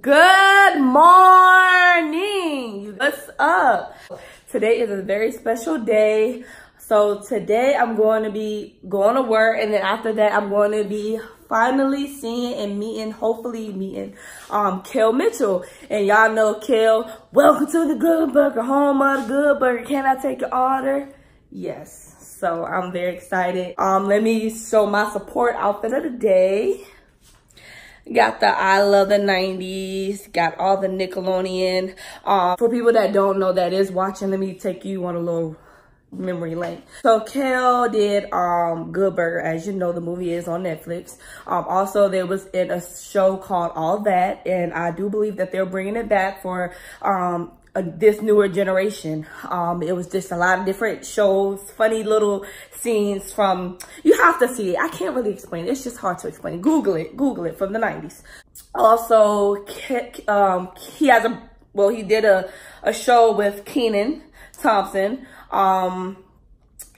Good morning. What's up? Today is a very special day. So today I'm going to be going to work and then after that I'm going to be finally seeing and meeting, hopefully meeting um Kel Mitchell. And y'all know Kel, welcome to the Good Burger, home of the Good Burger. Can I take your order? Yes. So I'm very excited. Um, let me show my support outfit of the day. Got the I love the 90s. Got all the Nickelodeon. Um, for people that don't know that is watching, let me take you on a little memory lane. So Kel did um Good Burger, as you know, the movie is on Netflix. Um, also there was in a show called All That, and I do believe that they're bringing it back for um uh, this newer generation. Um, it was just a lot of different shows, funny little scenes from, you have to see it. I can't really explain it. It's just hard to explain. Google it. Google it from the 90s. Also, um, he has a, well, he did a, a show with Kenan Thompson. Um,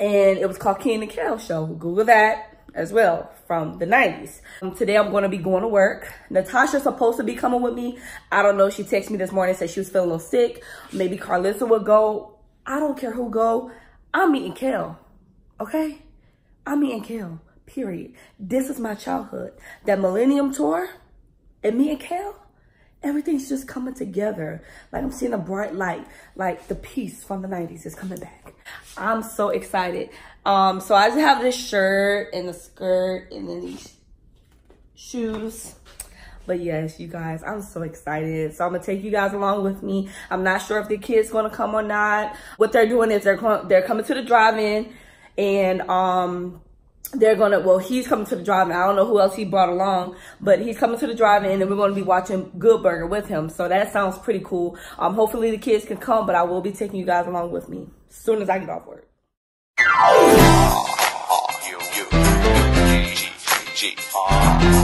and it was called Kenan and Kel Show. Google that as well from the 90s. Um, today I'm going to be going to work. Natasha's supposed to be coming with me. I don't know. She texted me this morning, said she was feeling a little sick. Maybe Carlissa will go. I don't care who go. I'm meeting Kel. Okay? I'm meeting Kel. Period. This is my childhood. That Millennium Tour and me and Kel, everything's just coming together. Like I'm seeing a bright light. Like the peace from the 90s is coming back. I'm so excited. Um, so I just have this shirt and the skirt and then these shoes. But yes, you guys, I'm so excited. So I'm gonna take you guys along with me. I'm not sure if the kids gonna come or not. What they're doing is they're they're coming to the drive-in and um they're gonna well he's coming to the drive-in i don't know who else he brought along but he's coming to the drive-in and we're to be watching good burger with him so that sounds pretty cool um hopefully the kids can come but i will be taking you guys along with me as soon as i get off work are you G G G G G R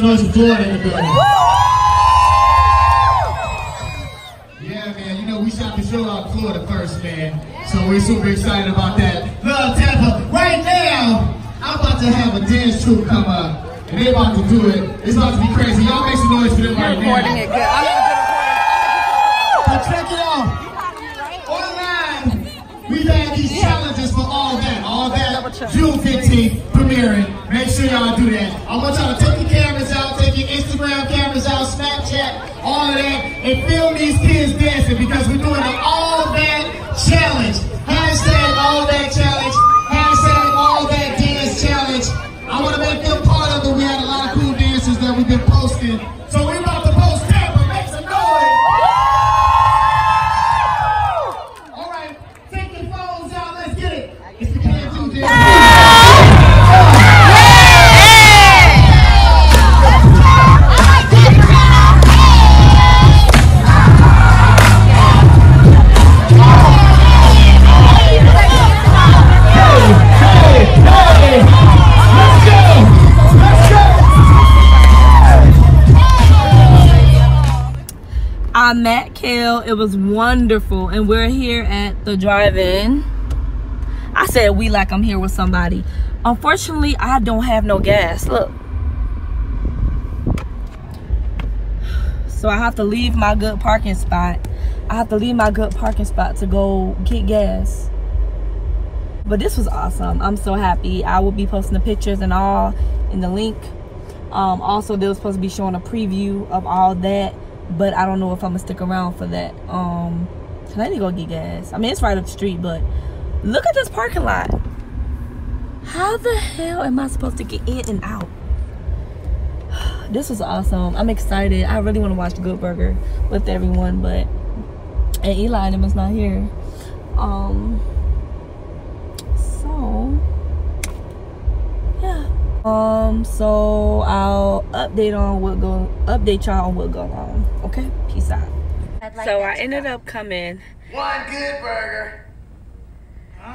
Florida in the building. Yeah, man, you know, we shot the show out Florida first, man. So we're super excited about that. Love Tampa. Right now, I'm about to have a dance troupe come up. And they're about to do it. It's about to be crazy. Y'all make some noise for them right now. Recording it good. But check it out. Online, we've had these challenges for all that. All that June 15th premiering. Make sure y'all do that. I want y'all to and film these kids dancing because we're doing an I met Kel. It was wonderful. And we're here at the drive-in. I said we like I'm here with somebody. Unfortunately, I don't have no gas. Look. So I have to leave my good parking spot. I have to leave my good parking spot to go get gas. But this was awesome. I'm so happy. I will be posting the pictures and all in the link. Um, also, they were supposed to be showing a preview of all that, but I don't know if I'm gonna stick around for that. Um, I need to go get gas. I mean, it's right up the street, but look at this parking lot. How the hell am I supposed to get in and out? This was awesome. I'm excited. I really want to watch the Good Burger with everyone, but and Eli and him is not here. Um, so yeah. Um, so I'll update on what go update y'all on what go on. Okay, peace out. Like so I ended up coming. One good burger.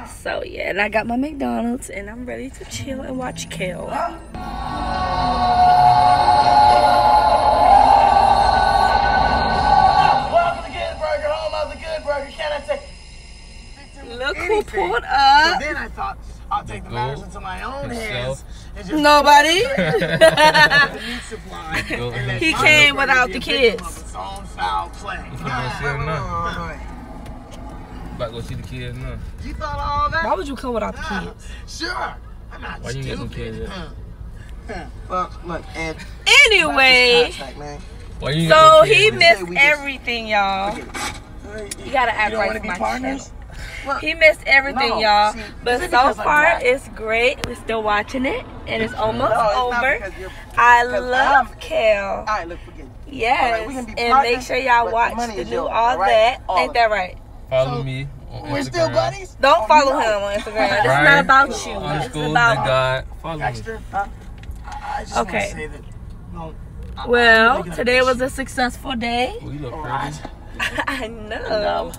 So yeah, and I got my McDonald's and I'm ready to chill and watch Kel. Hands and just Nobody. the meat supply. Go and let He came without the kids. of its own foul play. gonna see him now. About to go see the kids now. You thought all that? Why would you come without the kids? Sure. I'm not Why you stupid. get some kids yet? Huh. Well, look, Ed. Anyway, Contact, man. So he missed everything, y'all. You gotta act You don't right wanna be my partners? channel. He missed everything, No, y'all. see, But so far, it's great. We're still watching it, and it's almost No, it's over. because you're- I 'cause love I'm- Kel. All right, look, forget. Yes, All right, we can be and partners, make sure y'all watch money the new yours, all all right? that. All Ain't that right? Follow So, me We're Instagram. still buddies? Don't Oh, follow no. him on Instagram. It's Brian not about you. It's Underscore the about God. Follow me. Dexter, huh? I just Okay. say that. Well. Today was a successful day. Oh, you look oh, All pretty. right. I know,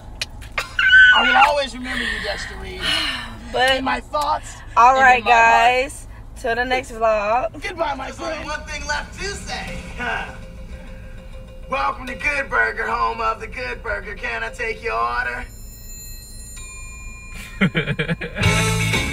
I will always remember you, Dexter Reed. but In my thoughts. All right, and right, in my heart. guys. Till the next vlog. Goodbye, my friend. One thing left to say. Huh. Welcome to Good Burger, home of the Good Burger. Can I take your order?